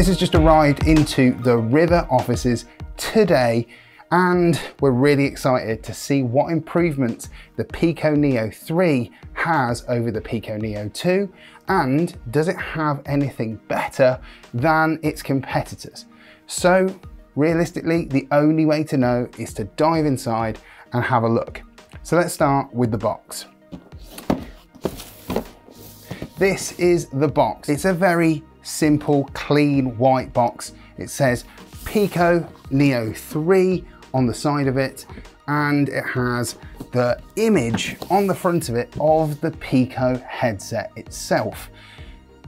this has just arrived into the RiVR offices today and we're really excited to see what improvements the Pico Neo 3 has over the Pico Neo 2 and does it have anything better than its competitors. So realistically, the only way to know is to dive inside and have a look. So let's start with the box. This is the box. It's a very simple, clean white box. It says Pico Neo 3 on the side of it and it has the image on the front of it of the Pico headset itself.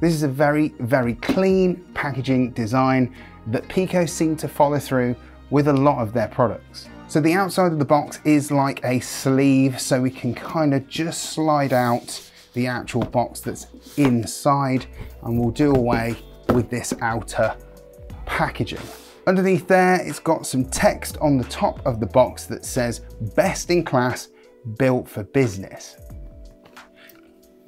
This is a very, very clean packaging design that Pico seem to follow through with a lot of their products. So the outside of the box is like a sleeve so we can kind of just slide out the actual box that's inside and we'll do away with this outer packaging. Underneath there, it's got some text on the top of the box that says best in class, built for business.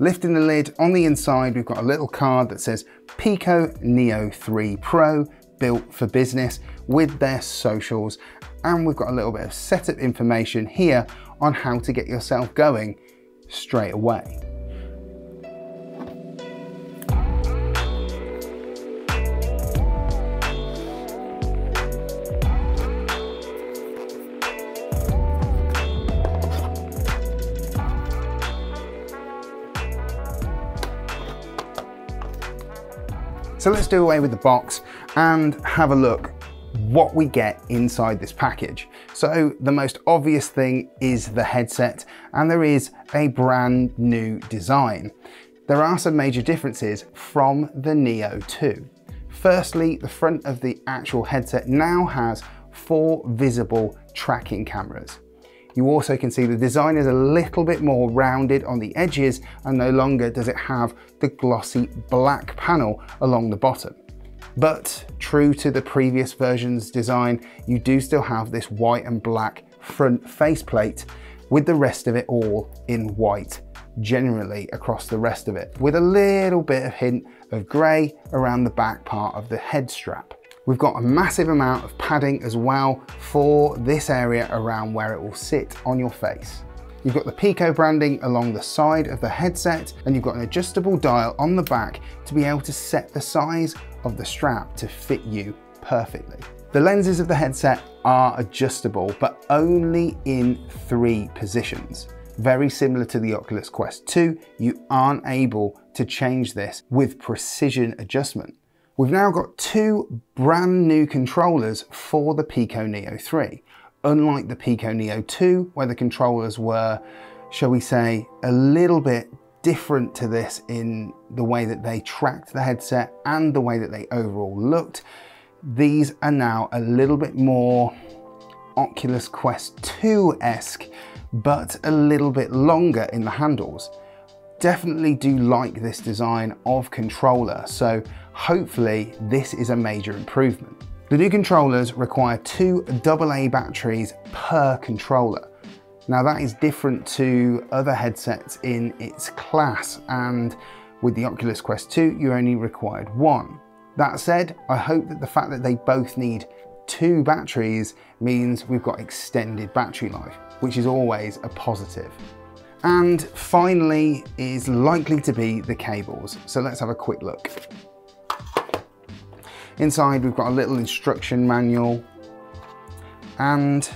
Lifting the lid on the inside, we've got a little card that says Pico Neo 3 Pro, built for business with their socials. And we've got a little bit of setup information here on how to get yourself going straight away. So let's do away with the box and have a look what we get inside this package. So the most obvious thing is the headset and there is a brand new design. There are some major differences from the Neo 2. Firstly, the front of the actual headset now has four visible tracking cameras. You also can see the design is a little bit more rounded on the edges and no longer does it have the glossy black panel along the bottom. But true to the previous version's design, you do still have this white and black front faceplate with the rest of it all in white generally across the rest of it with a little bit of hint of grey around the back part of the head strap. We've got a massive amount of padding as well for this area around where it will sit on your face. You've got the Pico branding along the side of the headset and you've got an adjustable dial on the back to be able to set the size of the strap to fit you perfectly. The lenses of the headset are adjustable, but only in three positions. Very similar to the Oculus Quest 2, you aren't able to change this with precision adjustment. We've now got two brand new controllers for the Pico Neo 3. Unlike the Pico Neo 2, where the controllers were, shall we say, a little bit different to this in the way that they tracked the headset and the way that they overall looked, these are now a little bit more Oculus Quest 2-esque, but a little bit longer in the handles definitely do like this design of controller, so hopefully this is a major improvement. The new controllers require two AA batteries per controller. Now that is different to other headsets in its class and with the Oculus Quest 2 you only required one. That said, I hope that the fact that they both need two batteries means we've got extended battery life, which is always a positive. And finally is likely to be the cables. So let's have a quick look. Inside we've got a little instruction manual and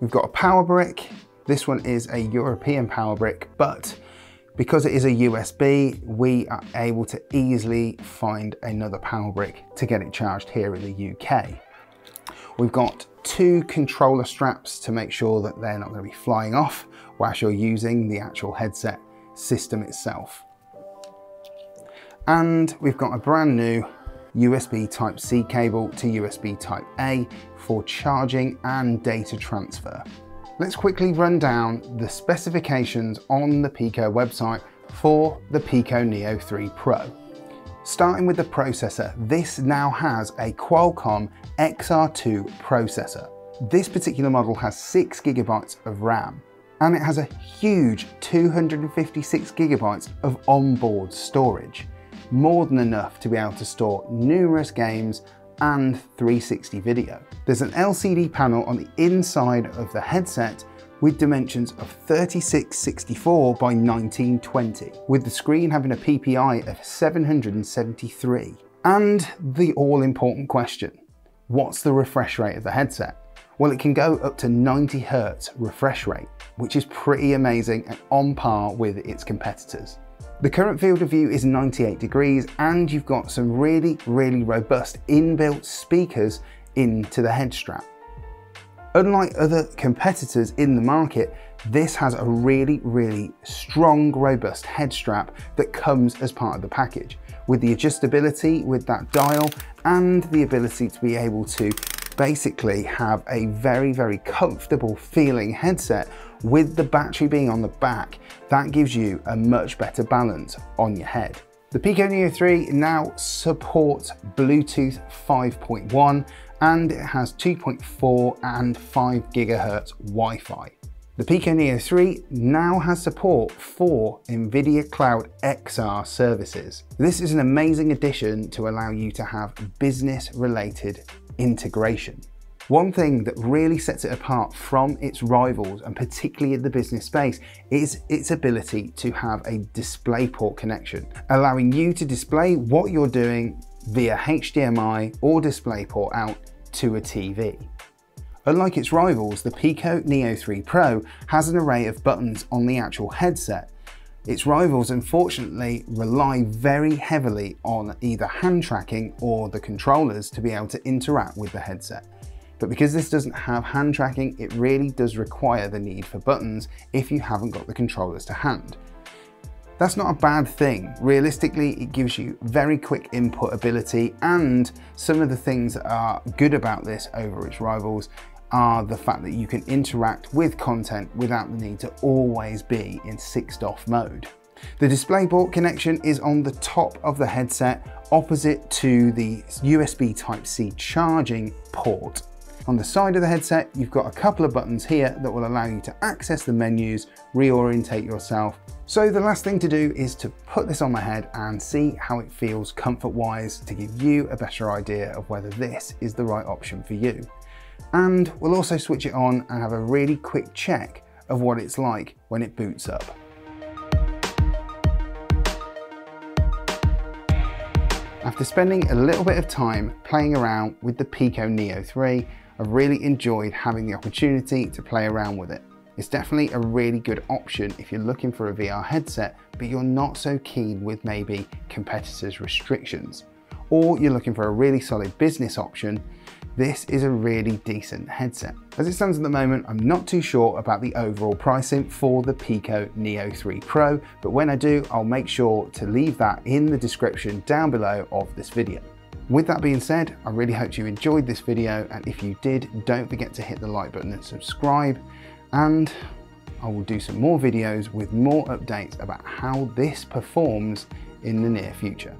we've got a power brick. This one is a European power brick, but because it is a USB, we are able to easily find another power brick to get it charged here in the UK. We've got two controller straps to make sure that they're not going to be flying off whilst you're using the actual headset system itself. And we've got a brand new USB Type-C cable to USB Type-A for charging and data transfer. Let's quickly run down the specifications on the Pico website for the Pico Neo 3 Pro. Starting with the processor, this now has a Qualcomm XR2 processor. This particular model has 6 gigabytes of RAM and it has a huge 256 gigabytes of onboard storage, more than enough to be able to store numerous games and 360 video. There's an LCD panel on the inside of the headset with dimensions of 3664 by 1920, with the screen having a PPI of 773. And the all important question, what's the refresh rate of the headset? Well, it can go up to 90 Hertz refresh rate, which is pretty amazing and on par with its competitors. The current field of view is 98 degrees and you've got some really, really robust inbuilt speakers into the head strap. Unlike other competitors in the market, this has a really, really strong, robust head strap that comes as part of the package with the adjustability with that dial and the ability to be able to basically have a very, very comfortable feeling headset with the battery being on the back. That gives you a much better balance on your head. The Pico Neo 3 now supports Bluetooth 5.1 and it has 2.4 and 5 gigahertz Wi-Fi. The Pico Neo 3 now has support for NVIDIA Cloud XR services. This is an amazing addition to allow you to have business related integration. One thing that really sets it apart from its rivals, and particularly in the business space, is its ability to have a DisplayPort connection, allowing you to display what you're doing via HDMI or DisplayPort out to a TV. Unlike its rivals, the Pico Neo 3 Pro has an array of buttons on the actual headset. Its rivals unfortunately rely very heavily on either hand tracking or the controllers to be able to interact with the headset. But because this doesn't have hand tracking, it really does require the need for buttons if you haven't got the controllers to hand. That's not a bad thing. Realistically, it gives you very quick input ability and some of the things that are good about this over its rivals are the fact that you can interact with content without the need to always be in six DoF mode. The DisplayPort connection is on the top of the headset opposite to the USB Type-C charging port. On the side of the headset, you've got a couple of buttons here that will allow you to access the menus, reorientate yourself. So the last thing to do is to put this on my head and see how it feels comfort-wise to give you a better idea of whether this is the right option for you. And we'll also switch it on and have a really quick check of what it's like when it boots up. After spending a little bit of time playing around with the Pico Neo 3, I've really enjoyed having the opportunity to play around with it. It's definitely a really good option if you're looking for a VR headset, but you're not so keen with maybe competitors' restrictions. Or you're looking for a really solid business option this is a really decent headset. As it stands at the moment, I'm not too sure about the overall pricing for the Pico Neo 3 Pro, but when I do, I'll make sure to leave that in the description down below of this video. With that being said, I really hope you enjoyed this video, and if you did, don't forget to hit the like button and subscribe, and I will do some more videos with more updates about how this performs in the near future.